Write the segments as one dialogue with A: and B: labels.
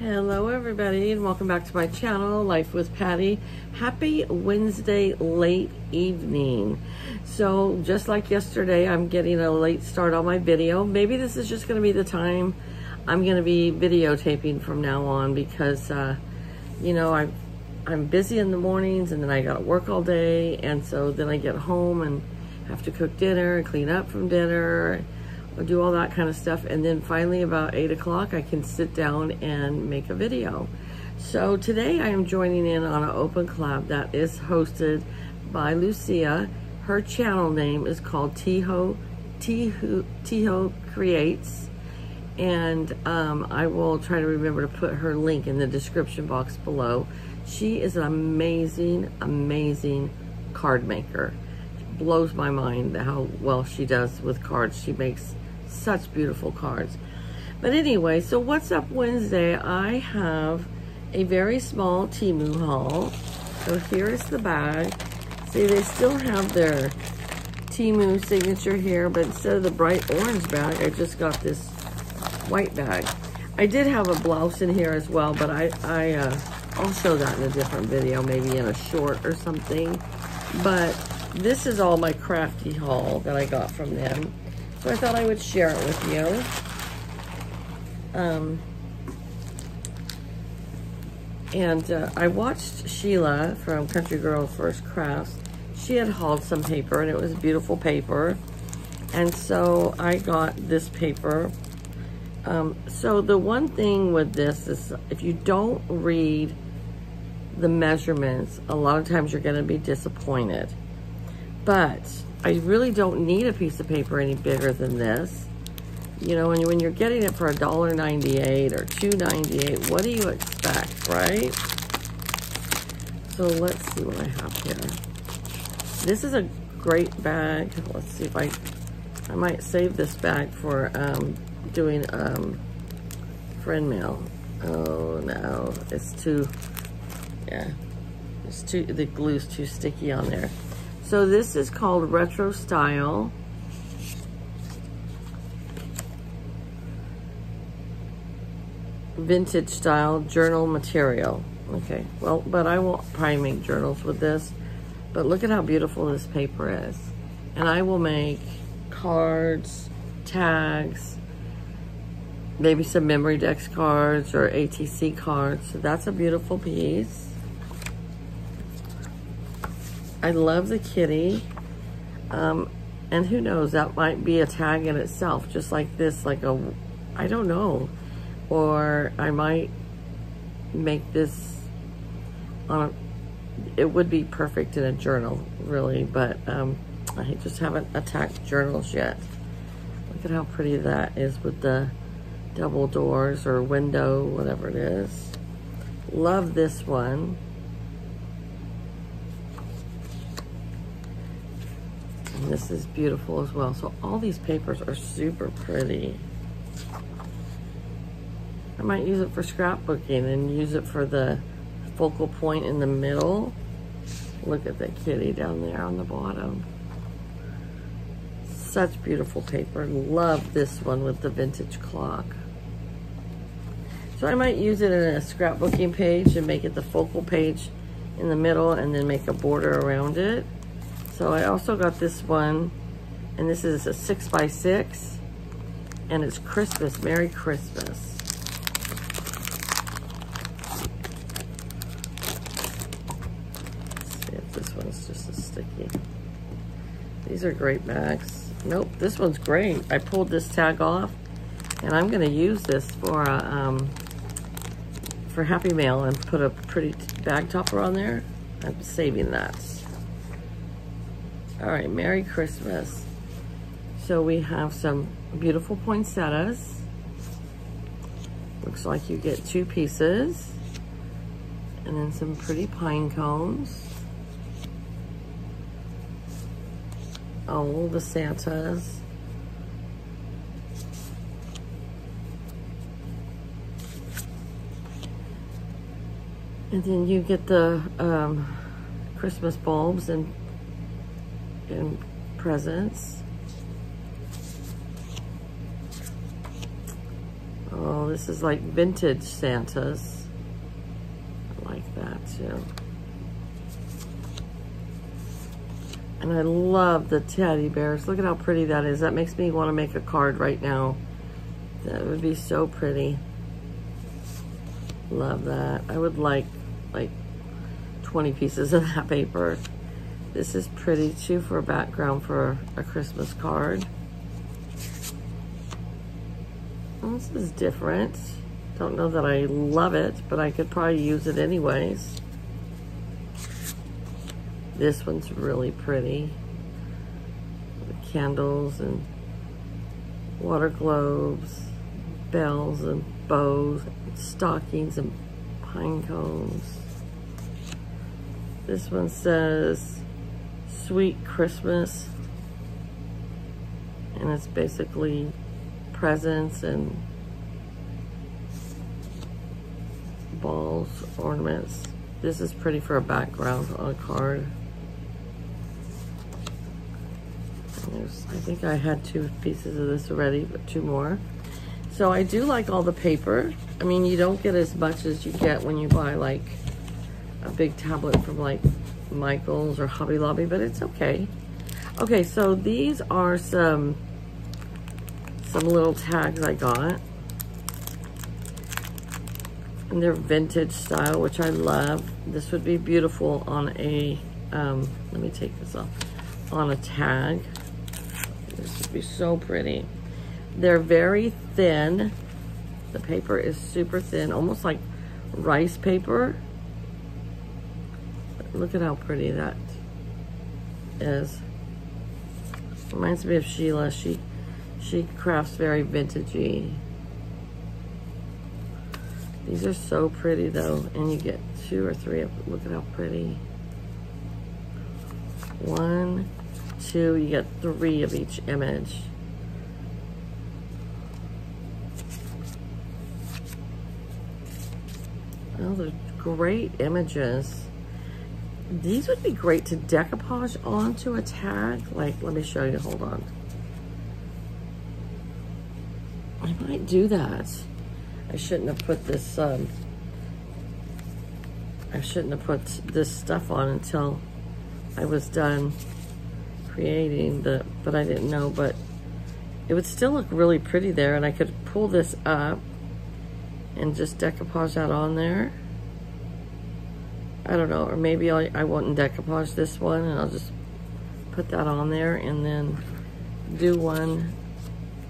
A: Hello everybody and welcome back to my channel, Life with Patti. Happy Wednesday late evening. So just like yesterday, I'm getting a late start on my video. Maybe this is just gonna be the time I'm gonna be videotaping from now on because, uh, you know, I, I'm busy in the mornings and then I gotta work all day. And so then I get home and have to cook dinner and clean up from dinner I'll do all that kind of stuff. And then finally about eight o'clock, I can sit down and make a video. So today I am joining in on an open club that is hosted by Lucia. Her channel name is called Tijo, Tijo, Tijo Creates. And um, I will try to remember to put her link in the description box below. She is an amazing, amazing card maker. blows my mind how well she does with cards. She makes such beautiful cards. But anyway, so what's up Wednesday? I have a very small Temu haul. So here is the bag. See, they still have their Temu signature here, but instead of the bright orange bag, I just got this white bag. I did have a blouse in here as well, but I, I, uh, I'll show that in a different video, maybe in a short or something. But this is all my crafty haul that I got from them. So I thought I would share it with you. Um, and uh, I watched Sheila from Country Girl First Crafts. She had hauled some paper and it was beautiful paper. And so I got this paper. Um, so the one thing with this is if you don't read the measurements, a lot of times you're gonna be disappointed. But I really don't need a piece of paper any bigger than this. You know, when, you, when you're getting it for $1.98 or $2.98, what do you expect, right? So let's see what I have here. This is a great bag. Let's see if I, I might save this bag for um, doing um, friend mail. Oh no, it's too, yeah, it's too, the glue's too sticky on there. So this is called Retro Style. Vintage Style Journal Material. Okay, well, but I won't probably make journals with this. But look at how beautiful this paper is. And I will make cards, tags, maybe some Memorydex cards or ATC cards. So that's a beautiful piece. I love the kitty. Um, and who knows, that might be a tag in itself, just like this, like a, I don't know. Or I might make this on a, it would be perfect in a journal, really, but um, I just haven't attacked journals yet. Look at how pretty that is with the double doors or window, whatever it is. Love this one. This is beautiful as well. So all these papers are super pretty. I might use it for scrapbooking and use it for the focal point in the middle. Look at the kitty down there on the bottom. Such beautiful paper. Love this one with the vintage clock. So I might use it in a scrapbooking page and make it the focal page in the middle and then make a border around it. So I also got this one, and this is a six by six, and it's Christmas, Merry Christmas. Let's see if this one's just as sticky. These are great bags. Nope, this one's great. I pulled this tag off, and I'm gonna use this for a, um, for Happy Mail and put a pretty bag topper on there. I'm saving that. All right, Merry Christmas. So we have some beautiful poinsettias. Looks like you get two pieces. And then some pretty pine cones. Oh, the Santas. And then you get the um, Christmas bulbs and and presents. Oh, this is like vintage Santas. I like that too. And I love the teddy bears. Look at how pretty that is. That makes me want to make a card right now. That would be so pretty. Love that. I would like like 20 pieces of that paper. This is pretty too for a background for a Christmas card. This is different. Don't know that I love it, but I could probably use it anyways. This one's really pretty. The candles and water globes, bells and bows, stockings and pine cones. This one says Sweet Christmas. And it's basically presents and balls, ornaments. This is pretty for a background on a card. I think I had two pieces of this already, but two more. So I do like all the paper. I mean, you don't get as much as you get when you buy like a big tablet from like Michael's or Hobby Lobby, but it's okay. Okay, so these are some some little tags I got. And they're vintage style, which I love. This would be beautiful on a, um, let me take this off, on a tag. This would be so pretty. They're very thin. The paper is super thin, almost like rice paper. Look at how pretty that is. Reminds me of Sheila. She she crafts very vintagey. These are so pretty though, and you get two or three of. Look at how pretty. One, two, you get three of each image. Oh, they're great images. These would be great to decoupage onto a tag. Like, let me show you, hold on. I might do that. I shouldn't have put this, um, I shouldn't have put this stuff on until I was done creating the, but I didn't know, but it would still look really pretty there and I could pull this up and just decoupage that on there. I don't know, or maybe I, I won't decoupage this one and I'll just put that on there and then do one,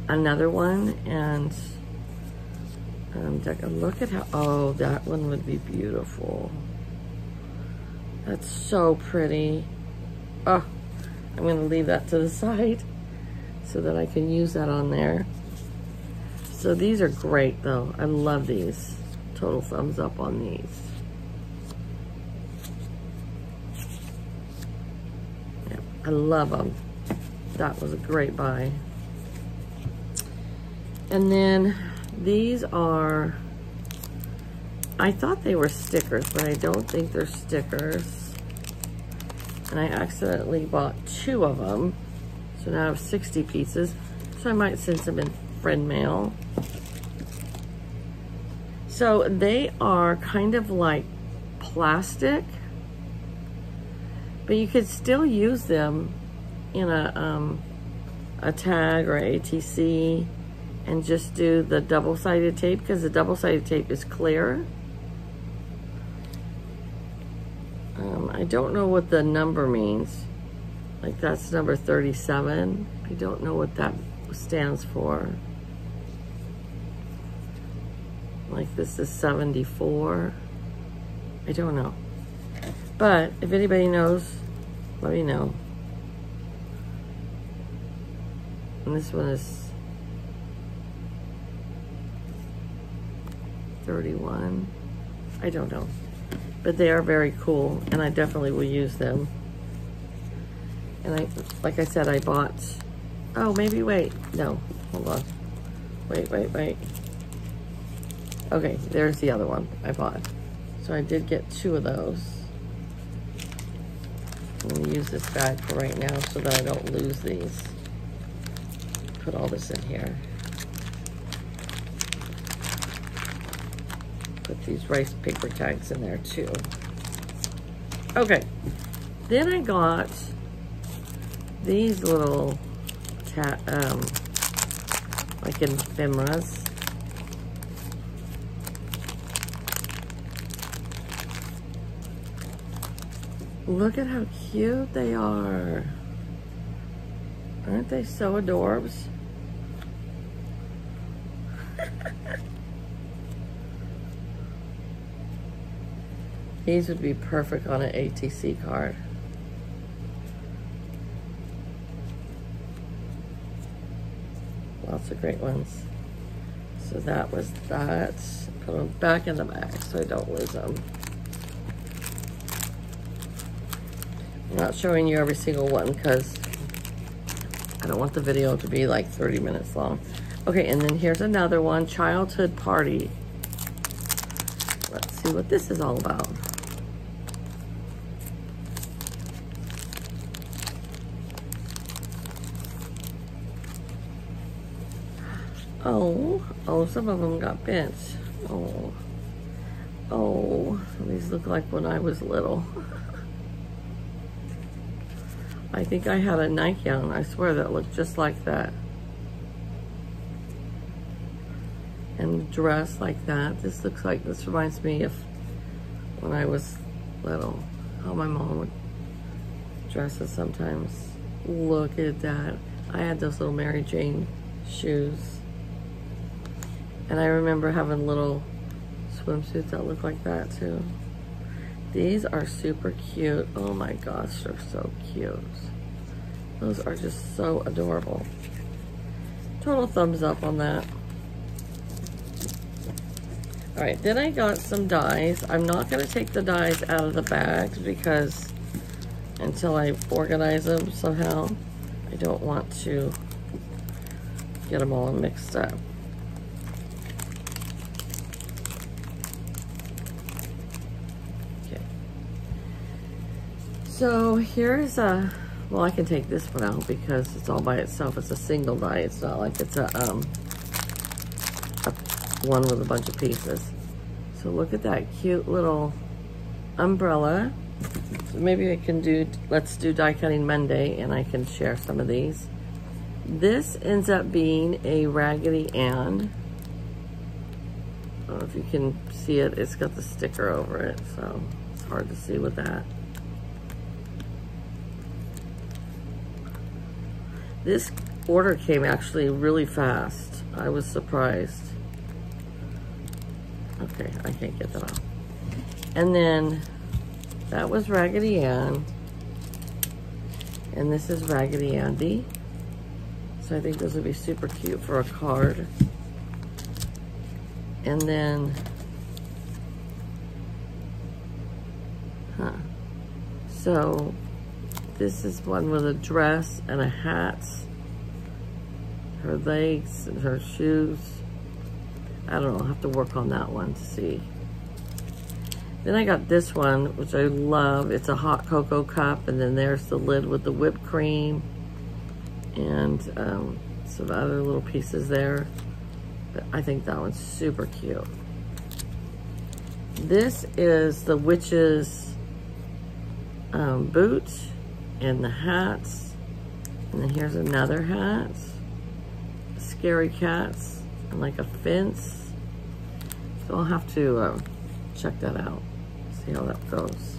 A: another one and um, look at how, oh, that one would be beautiful. That's so pretty. Oh, I'm gonna leave that to the side so that I can use that on there. So these are great though. I love these. Total thumbs up on these. I love them. That was a great buy. And then these are, I thought they were stickers, but I don't think they're stickers. And I accidentally bought two of them. So now I have 60 pieces. So I might send some in friend mail. So they are kind of like plastic but you could still use them in a, um, a tag or ATC and just do the double-sided tape because the double-sided tape is clear. Um, I don't know what the number means. Like that's number 37. I don't know what that stands for. Like this is 74. I don't know. But if anybody knows, let me know. And this one is 31. I don't know. But they are very cool, and I definitely will use them. And I, like I said, I bought, oh, maybe wait. No, hold on. Wait, wait, wait. Okay, there's the other one I bought. So I did get two of those. To use this bag for right now so that I don't lose these. Put all this in here. put these rice paper tags in there too. Okay, then I got these little um, like ephemeras. Look at how cute they are. Aren't they so adorbs? These would be perfect on an ATC card. Lots of great ones. So that was that. Put them back in the bag so I don't lose them. I'm not showing you every single one because I don't want the video to be like 30 minutes long. Okay, and then here's another one, Childhood Party. Let's see what this is all about. Oh, oh, some of them got bent. Oh, oh, these look like when I was little. I think I had a nightgown, I swear that looked just like that. And dress like that. This looks like, this reminds me of when I was little, how my mom would dress us sometimes. Look at that. I had those little Mary Jane shoes. And I remember having little swimsuits that looked like that too. These are super cute. Oh my gosh, they're so cute. Those are just so adorable. Total thumbs up on that. All right, then I got some dies. I'm not gonna take the dies out of the bags because until I organize them somehow, I don't want to get them all mixed up. So here's a, well, I can take this one out because it's all by itself. It's a single die. It's not like it's a, um, a one with a bunch of pieces. So look at that cute little umbrella. So maybe I can do, let's do die cutting Monday and I can share some of these. This ends up being a Raggedy Ann. I don't know if you can see it. It's got the sticker over it, so it's hard to see with that. This order came actually really fast. I was surprised. Okay, I can't get that off. And then that was Raggedy Ann. And this is Raggedy Andy. So I think this would be super cute for a card. And then, huh. So this is one with a dress and a hat. Her legs and her shoes. I don't know, I'll have to work on that one to see. Then I got this one, which I love. It's a hot cocoa cup, and then there's the lid with the whipped cream and um, some other little pieces there. But I think that one's super cute. This is the witch's um, boot and the hats. And then here's another hat. Scary cats and like a fence. So I'll have to uh, check that out, see how that goes.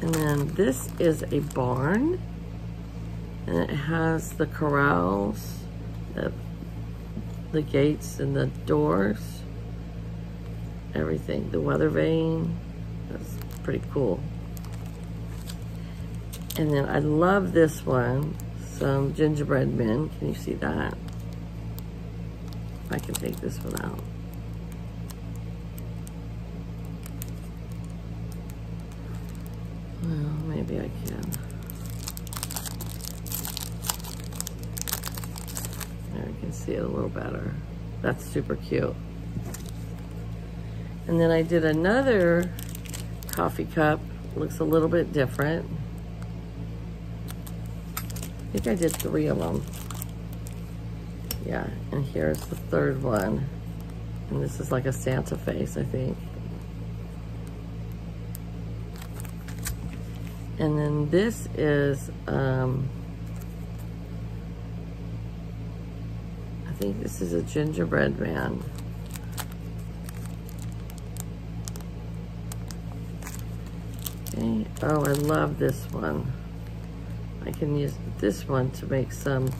A: And then this is a barn. And it has the corrals, the, the gates and the doors, everything. The weather vane, that's pretty cool. And then I love this one, some gingerbread men. Can you see that? I can take this one out. Well, maybe I can. There, I can see it a little better. That's super cute. And then I did another coffee cup. Looks a little bit different. I think I did three of them. Yeah, and here's the third one. And this is like a Santa face, I think. And then this is, um, I think this is a gingerbread man. Okay. Oh, I love this one. I can use this one to make some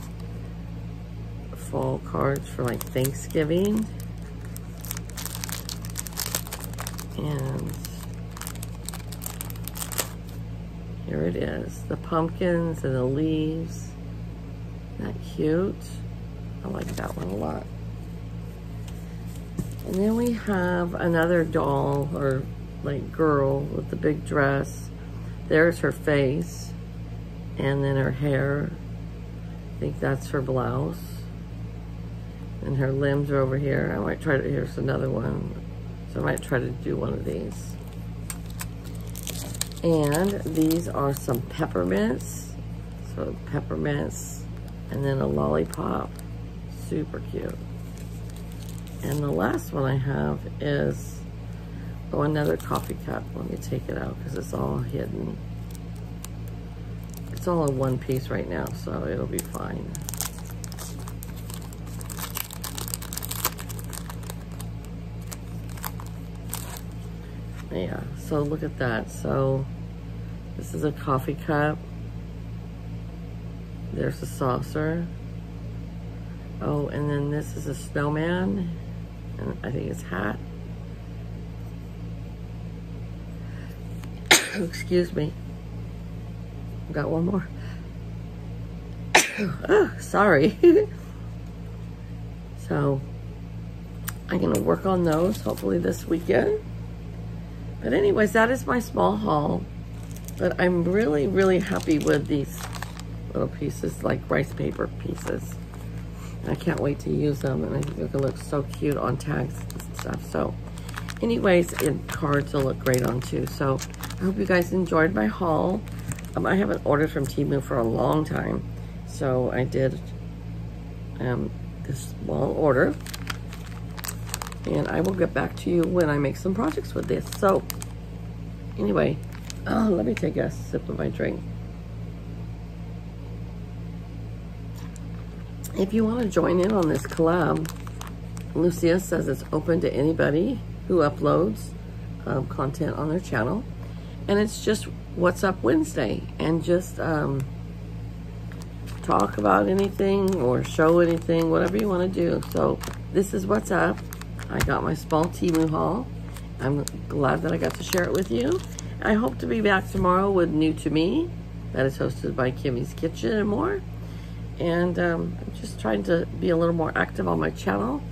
A: fall cards for like Thanksgiving. And here it is. The pumpkins and the leaves. Isn't that cute? I like that one a lot. And then we have another doll or like girl with the big dress. There's her face. And then her hair. I think that's her blouse. And her limbs are over here. I might try to, here's another one. So I might try to do one of these. And these are some peppermints. So peppermints and then a lollipop. Super cute. And the last one I have is, oh, another coffee cup. Let me take it out because it's all hidden. It's all in one piece right now, so it'll be fine. Yeah, so look at that. So this is a coffee cup. There's a saucer. Oh, and then this is a snowman. And I think it's hat. Excuse me. Got one more. oh, sorry. so, I'm going to work on those hopefully this weekend. But anyways, that is my small haul. But I'm really, really happy with these little pieces, like rice paper pieces. I can't wait to use them, and I think they're gonna look so cute on tags and stuff. So anyways, and cards will look great on too. So I hope you guys enjoyed my haul. Um, I haven't ordered from Temu for a long time. So I did um, this small order. And I will get back to you when I make some projects with this. So anyway, oh, let me take a sip of my drink. If you want to join in on this collab, Lucia says it's open to anybody who uploads um, content on their channel. And it's just What's Up Wednesday. And just um, talk about anything or show anything, whatever you want to do. So this is What's Up. I got my small Temu haul. I'm glad that I got to share it with you. I hope to be back tomorrow with New to Me. That is hosted by Kimmy's Kitchen and more and um, I'm just trying to be a little more active on my channel.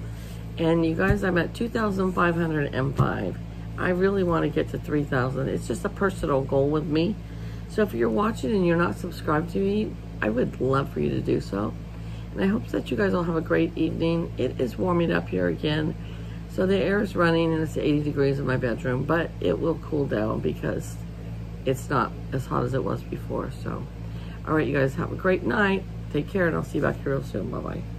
A: And you guys, I'm at 2,505. I really want to get to 3,000. It's just a personal goal with me. So if you're watching and you're not subscribed to me, I would love for you to do so. And I hope that you guys all have a great evening. It is warming up here again. So the air is running and it's 80 degrees in my bedroom, but it will cool down because it's not as hot as it was before. So, all right, you guys have a great night. Take care, and I'll see you back here real soon. Bye-bye.